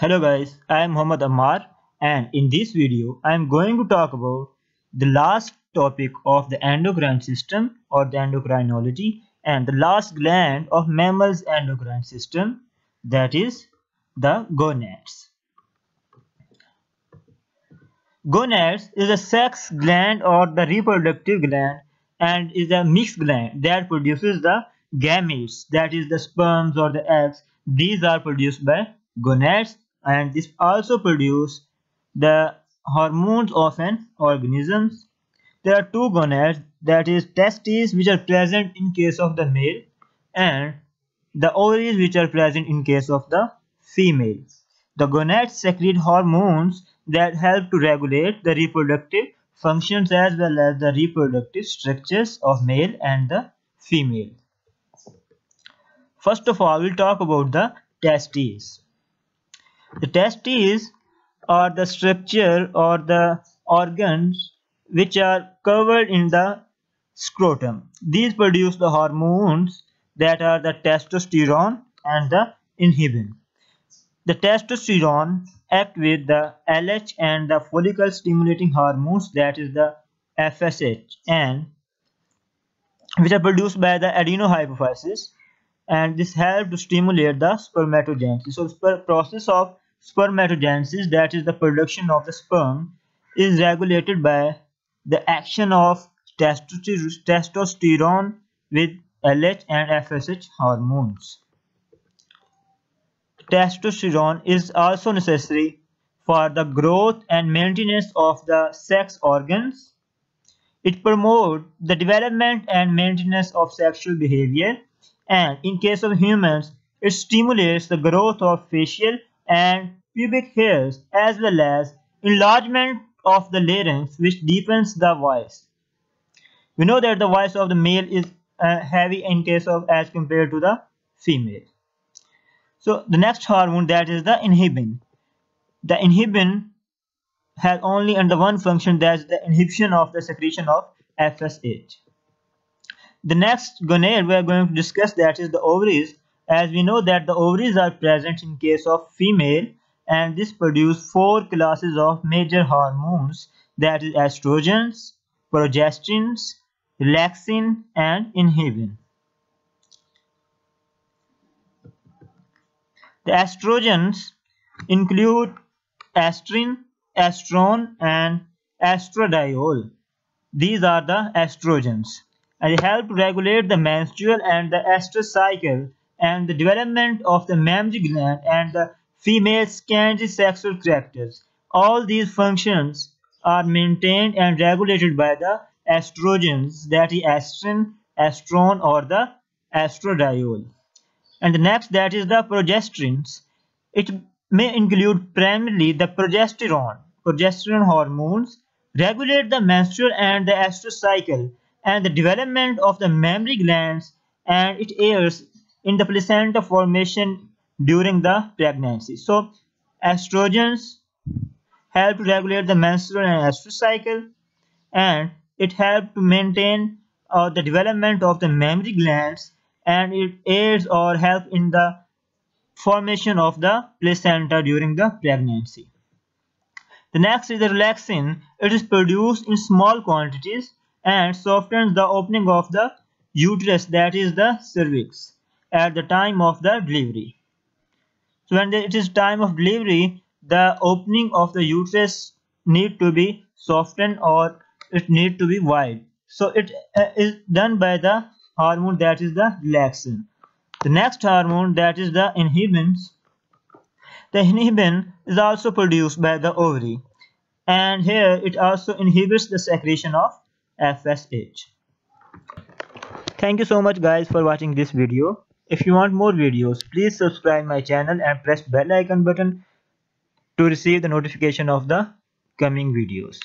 Hello guys, I am Muhammad Ammar and in this video I am going to talk about the last topic of the endocrine system or the endocrinology and the last gland of mammals endocrine system that is the gonads. Gonads is a sex gland or the reproductive gland and is a mixed gland that produces the gametes that is the sperms or the eggs these are produced by gonads and this also produce the hormones of an organism. There are two gonads that is testes which are present in case of the male and the ovaries which are present in case of the female. The gonads secrete hormones that help to regulate the reproductive functions as well as the reproductive structures of male and the female. First of all, we'll talk about the testes. The testes are the structure or the organs which are covered in the scrotum. These produce the hormones that are the testosterone and the inhibin. The testosterone act with the LH and the follicle stimulating hormones that is the FSH and which are produced by the adenohypophysis and this helps to stimulate the spermatogenesis. So the process of spermatogenesis that is the production of the sperm is regulated by the action of testosterone with LH and FSH hormones. Testosterone is also necessary for the growth and maintenance of the sex organs. It promotes the development and maintenance of sexual behavior and in case of humans, it stimulates the growth of facial and pubic hairs as well as enlargement of the larynx which deepens the voice. We know that the voice of the male is uh, heavy in case of as compared to the female. So the next hormone that is the inhibin. The inhibin has only under one function that is the inhibition of the secretion of FSH. The next gonad we are going to discuss that is the ovaries as we know that the ovaries are present in case of female and this produce four classes of major hormones that is estrogens, progestins, relaxin and inhibin. The estrogens include estrin, estrone and estradiol. These are the estrogens and help regulate the menstrual and the estrous cycle and the development of the mammary gland and the female scanty sexual characters. All these functions are maintained and regulated by the estrogens that is estrin, estrone or the estradiol. And the next that is the progestins. It may include primarily the progesterone. Progesterone hormones regulate the menstrual and the estrous cycle and the development of the mammary glands and it aids in the placenta formation during the pregnancy. So estrogens help to regulate the menstrual and estrous cycle and it helps to maintain uh, the development of the mammary glands and it aids or help in the formation of the placenta during the pregnancy. The next is the relaxin. It is produced in small quantities and softens the opening of the uterus that is the cervix at the time of the delivery. So when it is time of delivery the opening of the uterus need to be softened or it need to be wide. So it uh, is done by the hormone that is the relaxin. The next hormone that is the inhibins. The inhibin is also produced by the ovary and here it also inhibits the secretion of FSH. Thank you so much guys for watching this video. If you want more videos, please subscribe my channel and press bell icon button to receive the notification of the coming videos.